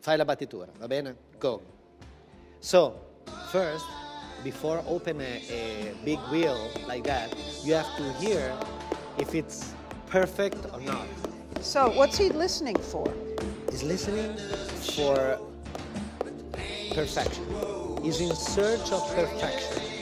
fai la battitura, va bene? Go. So, first, before open a, a big wheel like that, you have to hear if it's perfect or not. So what's he listening for? He's listening for perfection. He's in search of perfection.